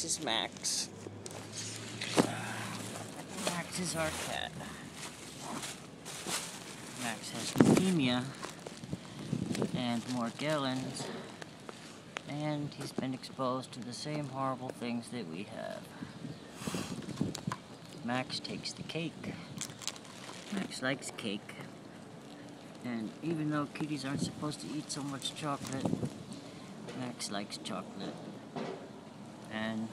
This is Max. Max is our cat. Max has leukemia and more Morgellons, and he's been exposed to the same horrible things that we have. Max takes the cake. Max likes cake. And even though kitties aren't supposed to eat so much chocolate, Max likes chocolate. And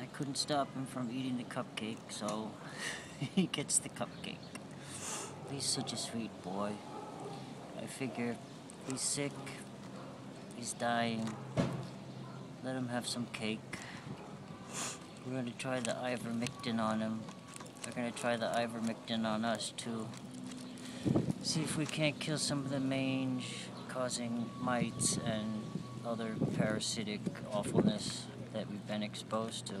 I couldn't stop him from eating the cupcake, so he gets the cupcake. He's such a sweet boy. I figure he's sick, he's dying, let him have some cake. We're to try the ivermectin on him. We're going to try the ivermectin on us too. See if we can't kill some of the mange causing mites and other parasitic awfulness that we've been exposed to.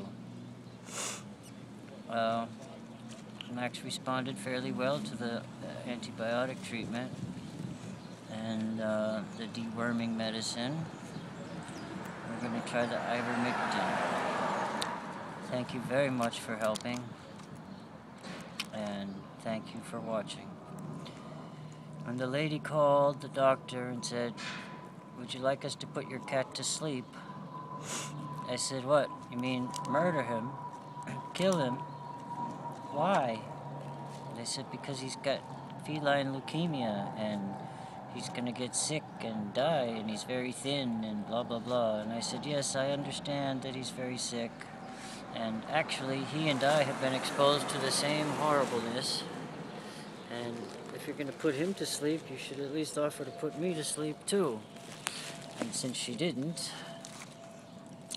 Uh, Max responded fairly well to the uh, antibiotic treatment and uh, the deworming medicine. We're going to try the ivermectin. Thank you very much for helping and thank you for watching. When the lady called the doctor and said, would you like us to put your cat to sleep? I said, what? You mean murder him? Kill him? Why? They said, because he's got feline leukemia and he's to get sick and die and he's very thin and blah, blah, blah. And I said, yes, I understand that he's very sick. And actually, he and I have been exposed to the same horribleness. And if you're going to put him to sleep, you should at least offer to put me to sleep too. And since she didn't,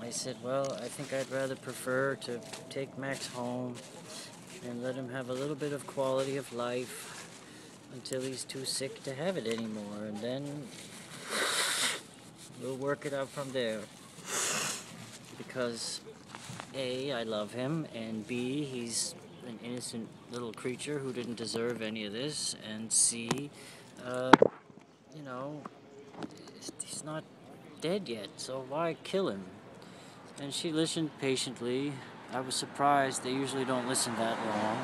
I said, well, I think I'd rather prefer to take Max home and let him have a little bit of quality of life until he's too sick to have it anymore. And then we'll work it out from there. Because A, I love him, and B, he's an innocent little creature who didn't deserve any of this, and C, uh, you know, not dead yet, so why kill him? And she listened patiently. I was surprised, they usually don't listen that long.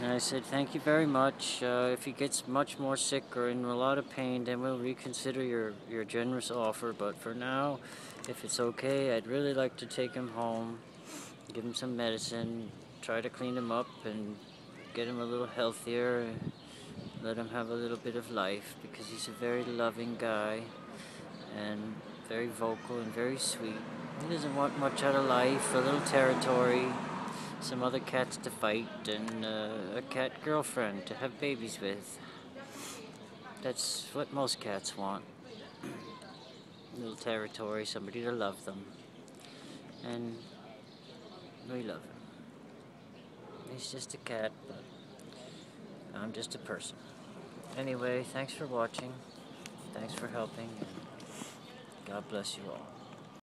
And I said, thank you very much. Uh, if he gets much more sick or in a lot of pain, then we'll reconsider your, your generous offer. But for now, if it's okay, I'd really like to take him home, give him some medicine, try to clean him up and get him a little healthier, let him have a little bit of life because he's a very loving guy and very vocal and very sweet. He doesn't want much out of life, a little territory, some other cats to fight, and uh, a cat girlfriend to have babies with. That's what most cats want. little territory, somebody to love them. And we love him. He's just a cat, but I'm just a person. Anyway, thanks for watching. Thanks for helping. God bless you all.